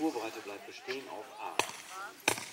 Spurbreite bleibt bestehen auf A.